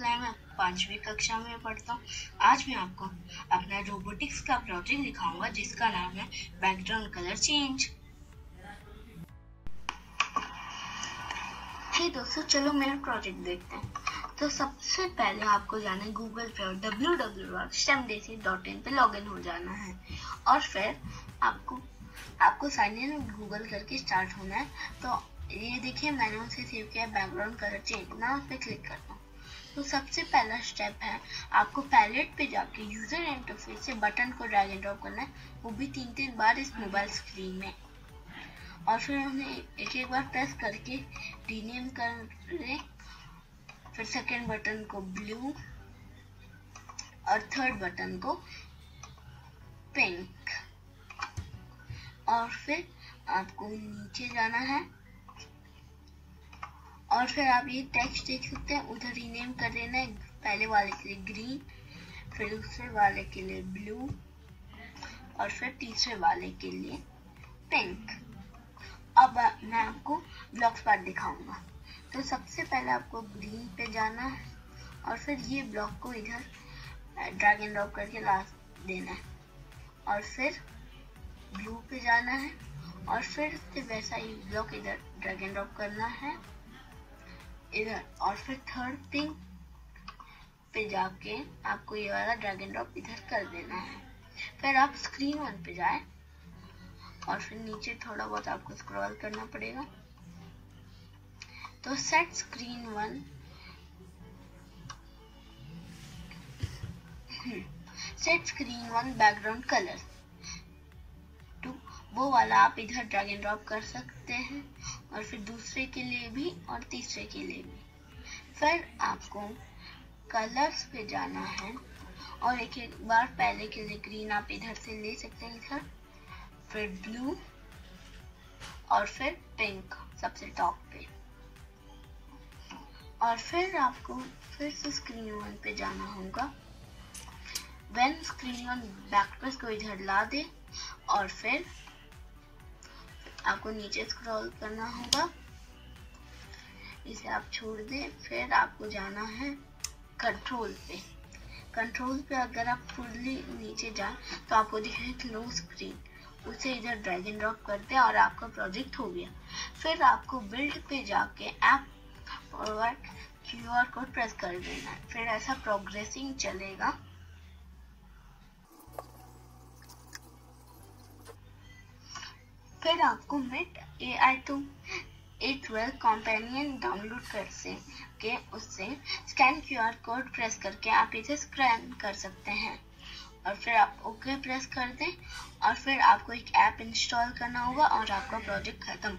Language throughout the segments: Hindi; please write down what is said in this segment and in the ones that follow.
पांचवी कक्षा में पढ़ता हूँ। आज मैं आपको अपना रोबोटिक्स का प्रोजेक्ट दिखाऊँगा, जिसका नाम है बैकग्राउंड कलर चेंज हे दोस्तों, चलो मेरा प्रोजेक्ट देखते हैं। तो सबसे पहले आपको जाना है गूगल पे और डब्ल्यू डब्ल्यू डॉट इन पे लॉग इन हो जाना है। और फिर आपको आपको साइन इन गूगल करके स्टार्ट होना है। तो ये देखिए, मैंने उसे सेव किया बैकग्राउंड कलर चेंज मैं उस पर क्लिक करता हूँ। तो सबसे पहला स्टेप है, आपको पैलेट पे जाके यूज़र इंटरफेस से बटन को ड्रैग एंड ड्रॉप करना है, वो भी तीन तीन बार इस मोबाइल स्क्रीन में। और फिर उन्हें एक एक बार प्रेस करके रीनेम कर ले फिर सेकेंड बटन को ब्लू और थर्ड बटन को पिंक और फिर आपको नीचे जाना है। और फिर आप ये टेक्स्ट देख सकते हैं, उधर रीनेम कर देना है, पहले वाले के लिए ग्रीन फिर दूसरे वाले के लिए ब्लू और फिर तीसरे वाले के लिए पिंक अब मैं आपको ब्लॉक पार्ट दिखाऊँगा। तो सबसे पहले आपको ग्रीन पे जाना है, और फिर ये ब्लॉक को इधर ड्रैग एंड ड्रॉप करके ला देना है। और फिर ब्लू पे जाना है, और फिर से वैसा ही ब्लॉक इधर ड्रैग एंड ड्रॉप करना है। इधर, और फिर थर्ड थिंग पे जाके आपको ये वाला ड्रैग एंड ड्रॉप इधर कर देना है। फिर आप स्क्रीन वन पे जाए, और फिर नीचे थोड़ा बहुत आपको स्क्रॉल करना पड़ेगा। तो set screen one set screen one background colour to वो वाला आप इधर ड्रैग एंड ड्रॉप कर सकते हैं। और फिर दूसरे के लिए भी और तीसरे के लिए भी। फिर आपको कलर्स पे जाना है और एक एक बार पहले के लिए ग्रीन आप इधर से ले सकते हैं इधर। फिर ब्लू और फिर पिंक सबसे टॉप पे। और फिर आपको फिर से स्क्रीन वन पे जाना होगा। वेन स्क्रीन वन बैक को इधर ला दे और फिर आपको नीचे स्क्रॉल करना होगा। इसे आप छोड़ दें, फिर आपको जाना है कंट्रोल पे। कंट्रोल पे अगर आप फुल्ली नीचे जाए तो आपको दिखेगा क्लोज स्क्रीन उसे इधर ड्रैग एंड ड्रॉप करते हैं और आपका प्रोजेक्ट हो गया। फिर आपको बिल्ड पे जाके app forward Q R code press कर देना है। फिर ऐसा प्रोग्रेसिंग चलेगा। फिर आपको MIT A I two A twelve companion download कर से, के उससे scan Q R code press करके आप इसे स्कैन कर सकते हैं। और फिर आप ओके प्रेस कर दें, और फिर आपको एक ऐप इंस्टॉल करना होगा और आपका प्रोजेक्ट खत्म।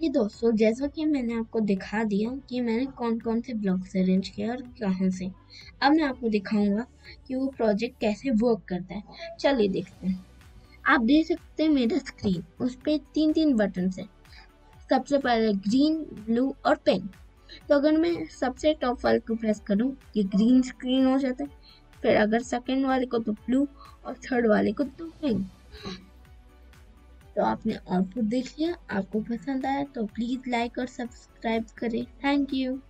ये दोस्तों, जैसा कि मैंने आपको दिखा दिया कि मैंने कौन कौन से ब्लॉग्स अरेंज किया और कहाँ से। अब मैं आपको दिखाऊँगा कि वो प्रोजेक्ट कैसे वर्क करता है। चलिए देखते हैं। आप देख सकते हैं मेरा स्क्रीन उस पर तीन तीन बटन है। सबसे पहले ग्रीन ब्लू और पिंक तो अगर मैं सबसे टॉप वाले को प्रेस करूँ, ये ग्रीन स्क्रीन हो जाता है। फिर अगर सेकंड वाले को तो ब्लू और थर्ड वाले को तो पिंक तो आपने आउटपुट देख लिया, आपको पसंद आया तो प्लीज़ लाइक और सब्सक्राइब करें। Thank you